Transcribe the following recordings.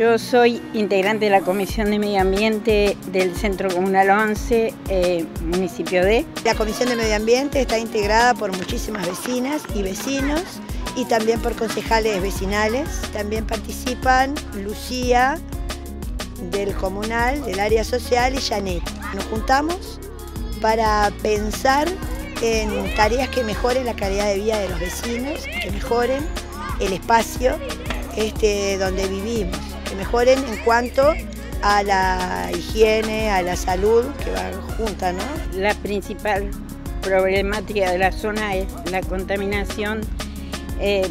Yo soy integrante de la Comisión de Medio Ambiente del Centro Comunal 11, eh, municipio de. La Comisión de Medio Ambiente está integrada por muchísimas vecinas y vecinos y también por concejales vecinales. También participan Lucía del Comunal, del área social y Janet. Nos juntamos para pensar en tareas que mejoren la calidad de vida de los vecinos, que mejoren el espacio este, donde vivimos, que mejoren en cuanto a la higiene, a la salud, que va junta, ¿no? La principal problemática de la zona es la contaminación eh,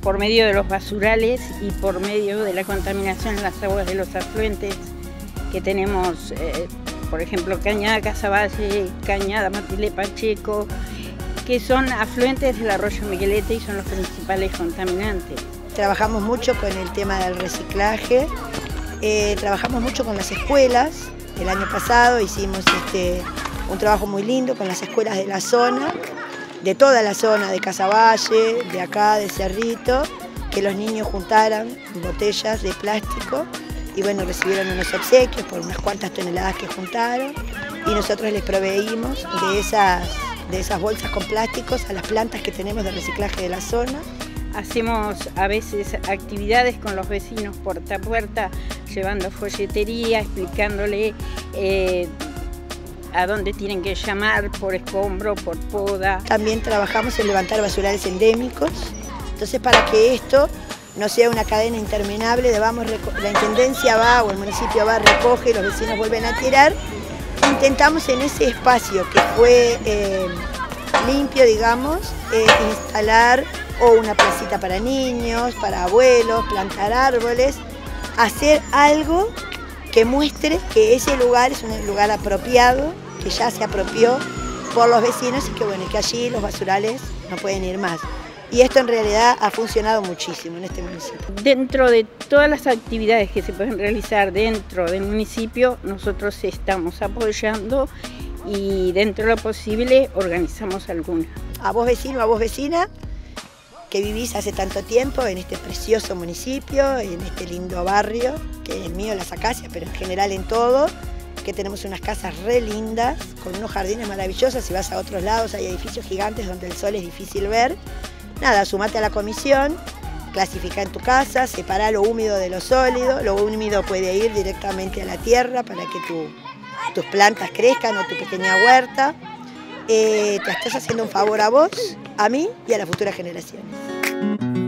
por medio de los basurales y por medio de la contaminación en las aguas de los afluentes que tenemos, eh, por ejemplo, Cañada Casaballe, Cañada Matile Pacheco, que son afluentes del arroyo Miguelete y son los principales contaminantes. Trabajamos mucho con el tema del reciclaje, eh, trabajamos mucho con las escuelas. El año pasado hicimos este, un trabajo muy lindo con las escuelas de la zona, de toda la zona de Casaballe, de acá, de Cerrito, que los niños juntaran botellas de plástico y bueno, recibieron unos obsequios por unas cuantas toneladas que juntaron y nosotros les proveímos de esas, de esas bolsas con plásticos a las plantas que tenemos de reciclaje de la zona. Hacemos a veces actividades con los vecinos puerta a puerta, llevando folletería, explicándole eh, a dónde tienen que llamar por escombro, por poda. También trabajamos en levantar basurales endémicos, entonces para que esto no sea una cadena interminable vamos, la intendencia va o el municipio va, recoge, los vecinos vuelven a tirar, intentamos en ese espacio que fue eh, limpio, digamos, eh, instalar o una placita para niños, para abuelos, plantar árboles, hacer algo que muestre que ese lugar es un lugar apropiado, que ya se apropió por los vecinos y que bueno, que allí los basurales no pueden ir más. Y esto en realidad ha funcionado muchísimo en este municipio. Dentro de todas las actividades que se pueden realizar dentro del municipio, nosotros estamos apoyando y dentro de lo posible organizamos alguna. A vos vecino, a vos vecina, que vivís hace tanto tiempo en este precioso municipio, en este lindo barrio, que es mío, Las Acacias, pero en general en todo, que tenemos unas casas re lindas, con unos jardines maravillosos, si vas a otros lados hay edificios gigantes donde el sol es difícil ver. Nada, sumate a la comisión, clasifica en tu casa, separa lo húmedo de lo sólido, lo húmedo puede ir directamente a la tierra para que tus plantas crezcan o tu pequeña huerta. Eh, te estás haciendo un favor a vos, a mí y a las futuras generaciones.